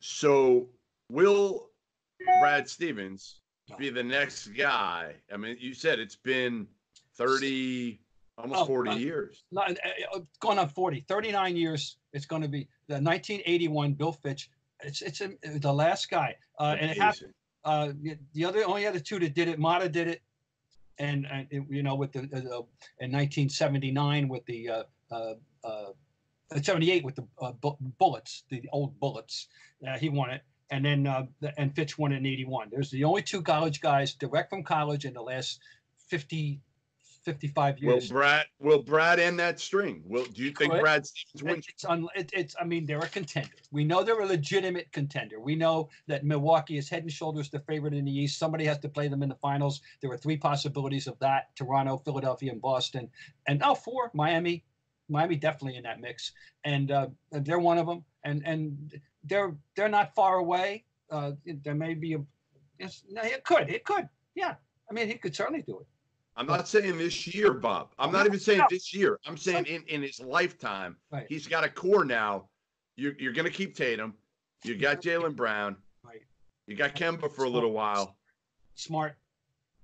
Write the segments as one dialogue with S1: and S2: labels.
S1: So will Brad Stevens be the next guy? I mean, you said it's been 30, almost
S2: Oh,
S1: 40
S2: uh,
S1: years.
S2: Not, uh, uh, going on 40, 39 years. It's going to be the 1981 Bill Fitch. It's it's a, the last guy, uh, and it happened. Uh, the- the other only other two that did it, Motta did it, and, and it- you know with the uh, in 1979 with the uh, uh, uh, 78 with the uh, bu- bullets, the old bullets. Uh, he won it, and then uh, the, and Fitch won it in 81. There's the only two college guys direct from college in the last 50, 55 years. Will.
S1: Brad will Brad end that string? Will do you think
S2: Could.
S1: Brad Stevens wins?
S2: It's, un, it, it's. I mean, they're a contender. We know they're a legitimate contender. We know that Milwaukee is head and shoulders the favorite in the East. Somebody has to play them in the finals. There are three possibilities of that: Toronto, Philadelphia, and Boston. And now oh, four, Miami. Miami definitely in that mix, and uh, they're one of them. And and they're they're not far away. Uh, there may be a. Yes, no, it could. It could. Yeah. I mean, he could certainly do it.
S1: I'm not saying this year, Bob. I'm not even saying this year. I'm saying in, in his lifetime.
S2: Right.
S1: He's got a core now. You're, you're going to keep Tatum. You got Jaylen Brown.
S2: Right.
S1: You got Kemba for a little while.
S2: Smart.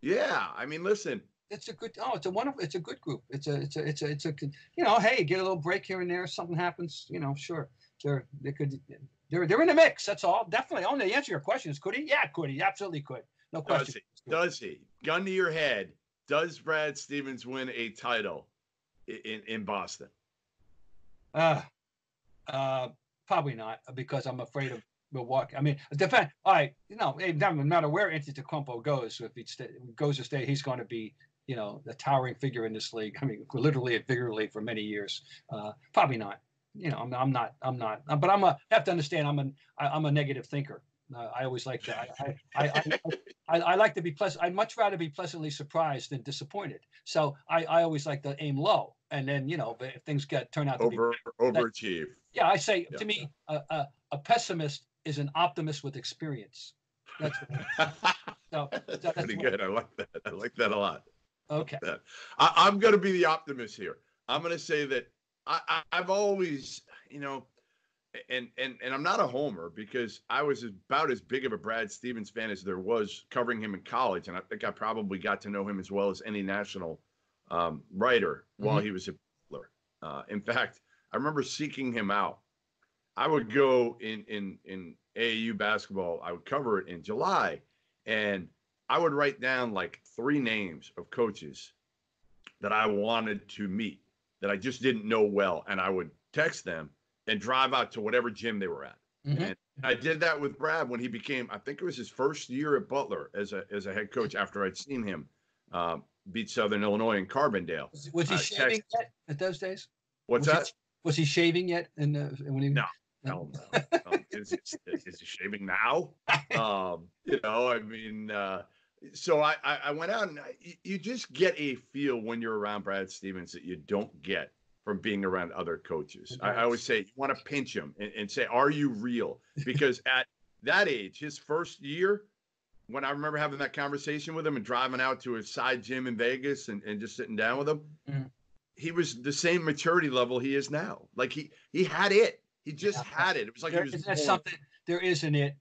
S1: Yeah. I mean, listen,
S2: it's a good oh it's a wonderful it's a good group it's a it's a it's a it's a you know hey get a little break here and there something happens you know sure they're they could they're they're in the mix that's all definitely oh the answer to your question is could he yeah could he absolutely could no question does
S1: he? Does he? Gun to your head. Does Brad Stevens win a title in, in Boston?
S2: uh uh probably not because i'm afraid of Milwaukee. I mean, depend. All right, you know, it doesn't matter where Antetokounmpo goes. If he stay, goes to stay, he's going to be, you know, the towering figure in this league. I mean, literally and figuratively for many years. Uh, probably not. You know, I'm, I'm not. I'm not. But I'm a. Have to understand. I'm an. I, I'm a negative thinker. Uh, I always like that. I, I, I, I, I like to be pleasant. I'd much rather be pleasantly surprised than disappointed. So I, I always like to aim low, and then you know, if things get turn out to be
S1: Over overachieve.
S2: yeah, I say
S1: Yeah.
S2: to me, a, a, a pessimist is an optimist with experience. That's so.
S1: That's
S2: that's
S1: pretty good. I like that. I like that a lot.
S2: Okay.
S1: I, I'm going to be the optimist here. I'm going to say that I, I, I've always, you know, and and and I'm not a homer because I was about as big of a Brad Stevens fan as there was covering him in college, and I think I probably got to know him as well as any national um, writer while he was a Butler. Uh, in fact, I remember seeking him out. I would go in in in AAU basketball. I would cover it in July, and I would write down like three names of coaches that I wanted to meet that I just didn't know well, and I would text them and drive out to whatever gym they were at.
S2: Mhm.
S1: And I did that with Brad when he became, I think it was his first year at Butler as a as a head coach after I'd seen him um, beat Southern Illinois in Carbondale.
S2: Was, was he
S1: Uh,
S2: shaving
S1: text-
S2: yet at those days?
S1: What's
S2: was
S1: that?
S2: He, was he shaving yet? In the, when he,
S1: No. Hell no. Um, is, is, is he shaving now? Um, you know, I mean, uh, so I, I, I went out and I, you- just get a feel when you're around Brad Stevens that you don't get from being around other coaches. I, I always say you want to pinch him and, and say, "Are you real?" Because at that age, his first year, when I remember having that conversation with him and driving out to his side gym in Vegas and, and just sitting down with him,
S2: Mhm.
S1: he was the same maturity level he is now. Like he he had it. He just
S2: Yeah.
S1: had it. It was like
S2: there,
S1: he was born-
S2: something. There isn't it,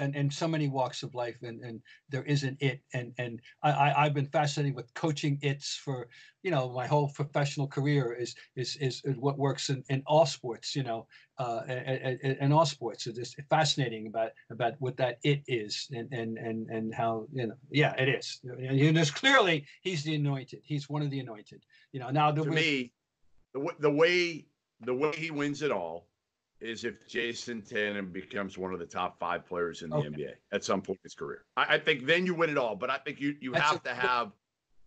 S2: and and so many walks of life, and and there isn't it, and and I, I I've been fascinated with coaching its for you know my whole professional career is is is, what works in, in all sports, you know, uh, in, all sports. It's just fascinating about about what that it is, and and and and how you know, yeah, it is. And there's clearly he's the anointed. He's one of the anointed. You know, now
S1: to me, the, the way the way he wins it all is if Jayson Tatum becomes one of the top five players in the
S2: Okay.
S1: NBA at some point in his career. I, I think then you win it all. But I think you you
S2: That's
S1: have
S2: a-
S1: to have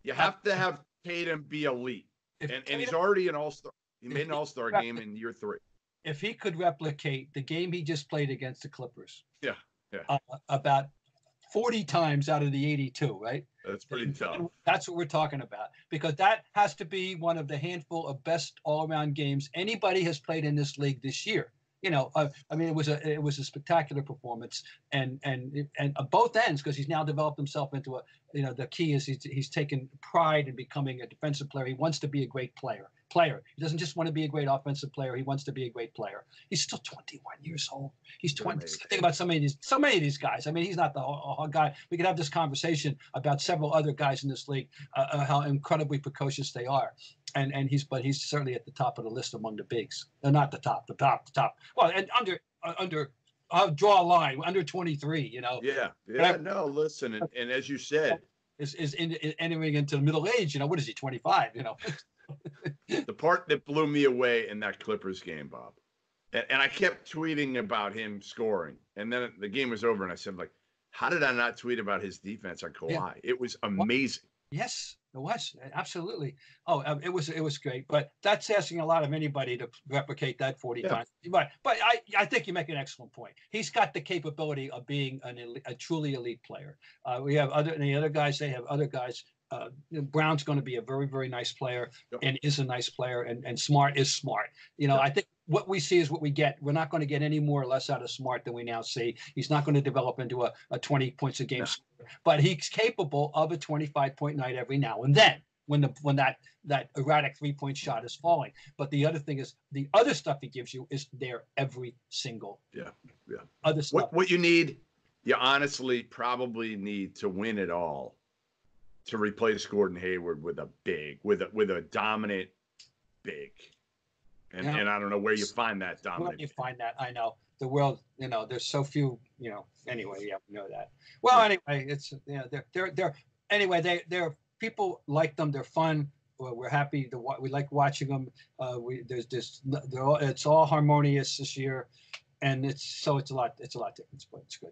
S1: you have to have Tatum be elite, and and he's already an all star. He made an all star game in year three.
S2: if he could replicate the game he just played against the Clippers,
S1: Yeah, yeah.
S2: uh, about forty times out of the eighty-two, right?
S1: That's pretty tough.
S2: That's what we're talking about because that has to be one of the handful of best all-around games anybody has played in this league this year. You know, uh, I mean, it was a it was a spectacular performance, and and and uh, both ends because he's now developed himself into a you know the key is he's he's taken pride in becoming a defensive player. He wants to be a great player, player. He doesn't just want to be a great offensive player. He wants to be a great player. He's still 21 years old. He's 20.
S1: Amazing.
S2: Think about so many of these, so many of these guys. I mean, he's not the guy. We could have this conversation about several other guys in this league, uh, uh, how incredibly precocious they are. And and he's but he's certainly at the top of the list among the bigs. Uh, not the top, the top, the top. Well, and under uh, under. I'll draw a line under 23. You know,
S1: Yeah, yeah. No, listen, and, and as you said,
S2: is is in, in, entering into the middle age. You know, what is he? 25. You know.
S1: the part that blew me away in that Clippers game, Bob, and, and I kept tweeting about him scoring, and then the game was over, and I said, like, how did I not tweet about his defense on Kawhi?
S2: Yeah.
S1: It was amazing.
S2: Yes, it was absolutely. Oh, um, it was it was great, but that's asking a lot of anybody to replicate that forty
S1: Yeah.
S2: times. But but I I think you make an excellent point. He's got the capability of being an elite, a truly elite player. Uh, we have other the other guys. They have other guys. Uh, Brown's going to be a very very nice player
S1: Yep.
S2: and is a nice player, and and Smart is smart. You know,
S1: Yep.
S2: I think what we see is what we get. We're not going to get any more or less out of Smart than we now see. He's not going to develop into a, a 20 points a game
S1: No.
S2: scorer, but he's capable of a 25 point night every now and then when the when that that erratic three point shot is falling. But the other thing is the other stuff he gives you is there every single
S1: Yeah, yeah.
S2: other stuff.
S1: What what you need, you honestly probably need to win it all, to replace Gordon Hayward with a big, with a with a dominant big, and
S2: Yeah.
S1: and I don't know where you find that
S2: Where
S1: dominant.
S2: you find that? I know the world. You know, there's so few. You know. Anyway, yeah, we know that. Well,
S1: Yeah.
S2: anyway, it's you know they're they're they're anyway they they're people like them. They're fun. We're, we're happy to we like watching them. Uh, we there's this they're all, it's all harmonious this year, and it's so it's a lot it's a lot different, but it's good.